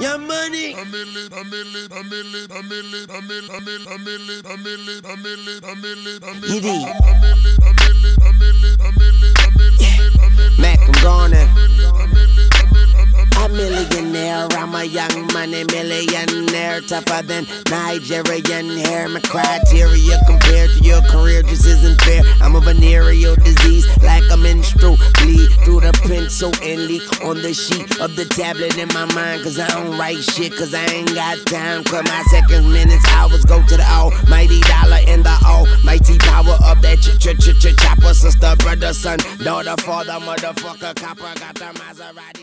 Your money. It is. Mac, I'm gonna. A millionaire, I'm a young money millionaire, tougher than Nigerian hair. My criteria compared to your career just isn't fair. I'm a venereal disease, and leak on the sheet of the tablet in my mind. Cause I don't write shit, cause I ain't got time. Cause my seconds, minutes, hours go to the almighty dollar and the almighty power of that ch ch ch ch chopper. Sister, brother, son, daughter, father, motherfucker, copper, got the Maserati.